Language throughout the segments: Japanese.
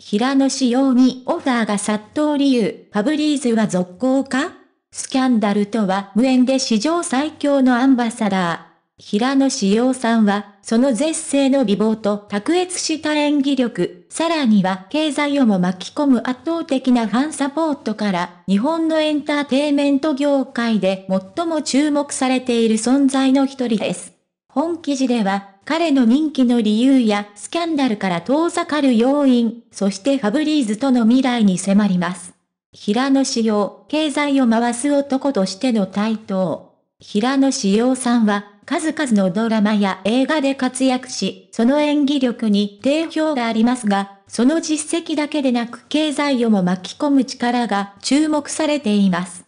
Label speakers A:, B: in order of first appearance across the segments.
A: 平野仕様にオファーが殺到理由、ファブリーズは続行か？スキャンダルとは無縁で史上最強のアンバサダー。平野志陽さんは、その絶世の美貌と卓越した演技力、さらには経済をも巻き込む圧倒的なファンサポートから、日本のエンターテイメント業界で最も注目されている存在の一人です。本記事では、彼の人気の理由やスキャンダルから遠ざかる要因、そしてファブリーズとの未来に迫ります。平野志陽、経済を回す男としての台頭。平野志陽さんは、数々のドラマや映画で活躍し、その演技力に定評がありますが、その実績だけでなく経済をも巻き込む力が注目されています。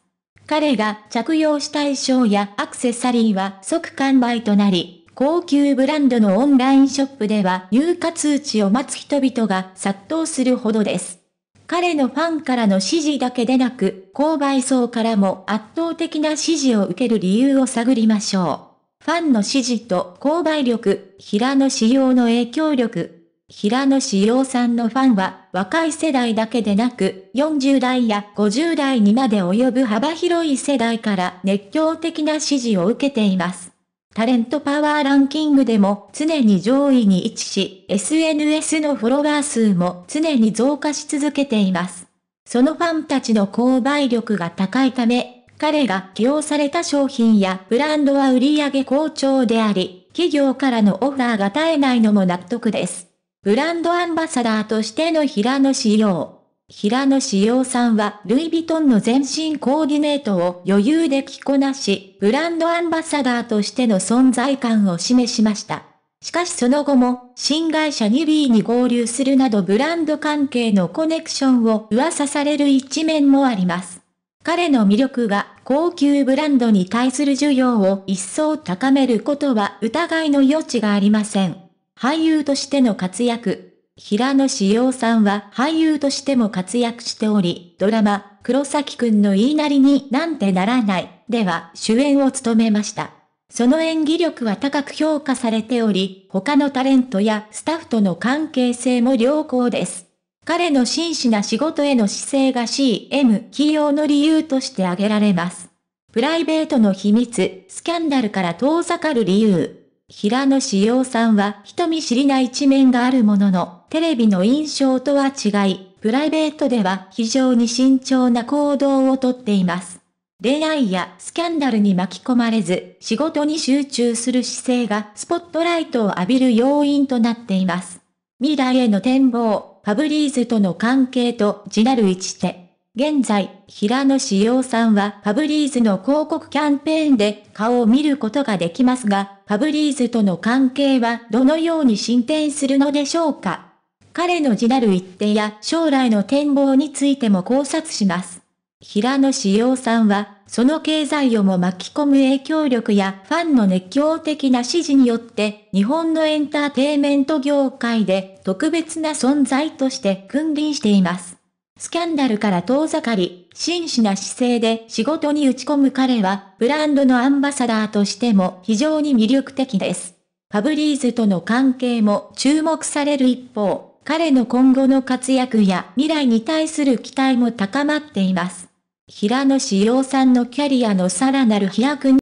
A: 彼が着用した衣装やアクセサリーは即完売となり、高級ブランドのオンラインショップでは入荷通知を待つ人々が殺到するほどです。彼のファンからの支持だけでなく、購買層からも圧倒的な支持を受ける理由を探りましょう。ファンの支持と購買力、平野仕様の影響力。平野仕様さんのファンは若い世代だけでなく40代や50代にまで及ぶ幅広い世代から熱狂的な支持を受けています。タレントパワーランキングでも常に上位に位置し、SNS のフォロワー数も常に増加し続けています。そのファンたちの購買力が高いため、彼が起用された商品やブランドは売上好調であり、企業からのオファーが絶えないのも納得です。ブランドアンバサダーとしての平野仕様。平野仕様さんはルイ・ヴィトンの全身コーディネートを余裕で着こなし、ブランドアンバサダーとしての存在感を示しました。しかしその後も、新会社ニビーに合流するなどブランド関係のコネクションを噂される一面もあります。彼の魅力が高級ブランドに対する需要を一層高めることは疑いの余地がありません。俳優としての活躍。平野志陽さんは俳優としても活躍しており、ドラマ、黒崎くんの言いなりになんてならない、では主演を務めました。その演技力は高く評価されており、他のタレントやスタッフとの関係性も良好です。彼の真摯な仕事への姿勢が CM 起用の理由として挙げられます。プライベートの秘密、スキャンダルから遠ざかる理由。平野志陽さんは人見知りな一面があるものの、テレビの印象とは違い、プライベートでは非常に慎重な行動をとっています。恋愛やスキャンダルに巻き込まれず、仕事に集中する姿勢がスポットライトを浴びる要因となっています。未来への展望。ファブリーズとの関係と地なる一手。現在、平野志陽さんはファブリーズの広告キャンペーンで顔を見ることができますが、ファブリーズとの関係はどのように進展するのでしょうか？彼の地なる一手や将来の展望についても考察します。平野志陽さんは、その経済をも巻き込む影響力やファンの熱狂的な支持によって、日本のエンターテイメント業界で特別な存在として君臨しています。スキャンダルから遠ざかり、真摯な姿勢で仕事に打ち込む彼は、ブランドのアンバサダーとしても非常に魅力的です。ファブリーズとの関係も注目される一方、彼の今後の活躍や未来に対する期待も高まっています。平野志陽さんのキャリアのさらなる飛躍に